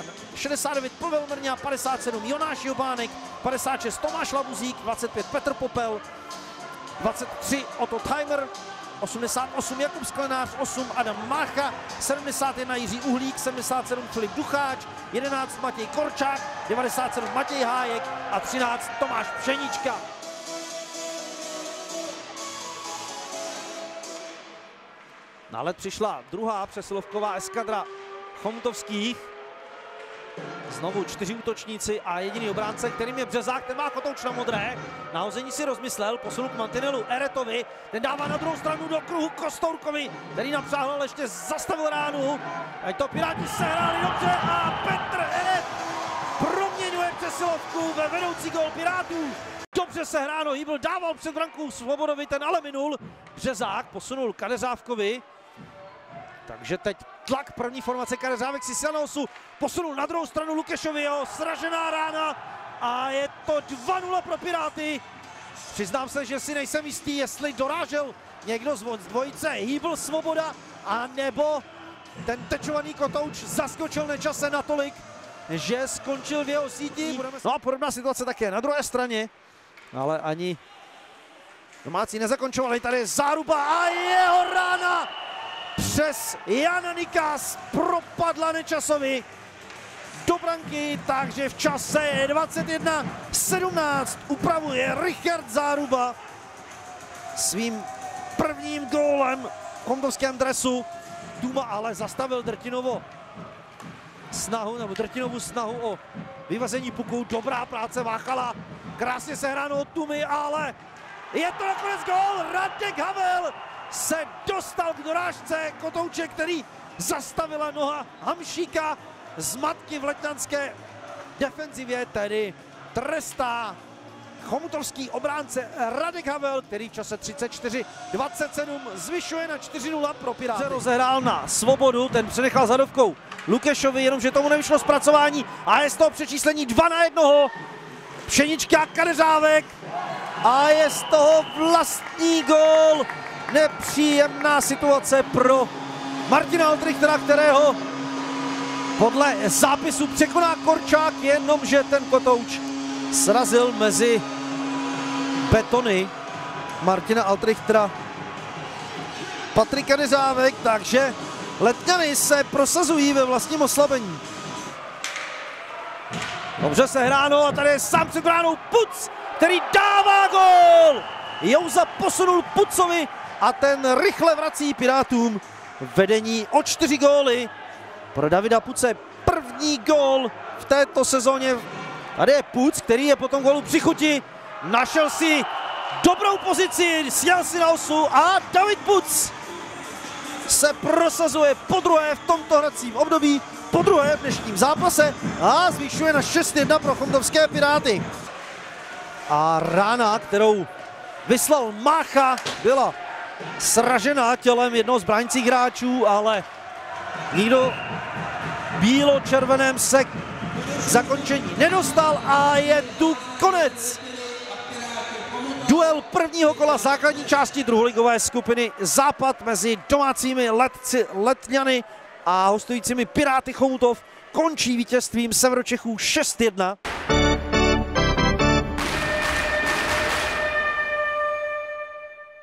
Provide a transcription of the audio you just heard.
Haran, 69 Pavel Mrňa, 57 Jonáš Jobánek, 56 Tomáš Labuzík, 25 Petr Popel, 23 Otto Timer, 88 Jakub Sklenář, 8 Adam Mácha, 71 Jiří Uhlík, 77 Filip Ducháč, 11 Matěj Korčák, 97 Matěj Hájek a 13 Tomáš Pšenička. Na let přišla druhá přesilovková eskadra Chomtovských. Znovu čtyři útočníci a jediný obránce, kterým je Březák, ten má kotouč na modré. Nahození si rozmyslel, posunul k mantinelu Eretovi, ten dává na druhou stranu do kruhu Kostourkovi, který napřáhl, ale ještě zastavil ránu. Ať to Piráti sehráli dobře a Petr Eret proměňuje přesilovku ve vedoucí gol Pirátů. Dobře se hráno, Hýbl dával před brankou Svobodovi, ten ale minul. Březák posunul Kadeřávkovi. Takže teď tlak první formace Kadeřávek si Sianosu posunul na druhou stranu Lukešovi, jeho sražená rána a je to 2-0 pro Piráty. Přiznám se, že si nejsem jistý, jestli dorážel někdo z dvojice Hýbl Svoboda a nebo ten tečovaný kotouč zaskočil nečase natolik, že skončil v jeho síti. No a podobná situace také na druhé straně, ale ani domácí nezakončovali. Tady je záruba a jeho rána přes Jana Nikas propadla Nečasovi do branky, takže v čase 21-17 upravuje Richard Záruba svým prvním gólem v chomtovském dresu. Duma ale zastavil Drtinovo snahu, nebo Drtinovu snahu o vyvazení puku. Dobrá práce Váchala, krásně sehráno od Tumy, ale je to nakonec gól, Radek Havel se dostal k dorážce Kotouče, který zastavila noha Hamšíka z matky v letňanské defenzivě, tedy trestá chomutovský obránce Radek Havel, který v čase 34-27 zvyšuje na 4-0 pro Piráty. Rozehrál na svobodu, ten přenechal zadovkou Lukešovi, jenomže tomu nevyšlo zpracování a je z toho přečíslení 2 na 1. Pšenička Kadeřávek a je z toho vlastní gól nepříjemná situace pro Martina Altrichtera, kterého podle zápisu překoná Korčák, jenomže ten kotouč srazil mezi betony Martina Altrichtera. Patrika Nezávek, takže Letňany se prosazují ve vlastním oslabení. Dobře se hráno a tady je sám před bránou Puc, který dává gól! Jouza posunul Pucovi a ten rychle vrací Pirátům vedení o čtyři góly. Pro Davida Puce první gól v této sezóně. Tady je Puc, který je po tom gólu při chuti. Našel si dobrou pozici, sjel si na osu a David Puc se prosazuje po druhé v tomto hracím období, po druhé v dnešním zápase a zvýšuje na 6-1 pro Chomtovské Piráty. A rána, kterou vyslal Mácha, byla sražená tělem jednoho z bráňcích hráčů, ale nikdo bílo-červeném se zakončení nedostal a je tu konec. Duel prvního kola základní části druholigové skupiny Západ mezi domácími letci, letňany a hostujícími Piráty Chomutov končí vítězstvím Severočechů 6-1.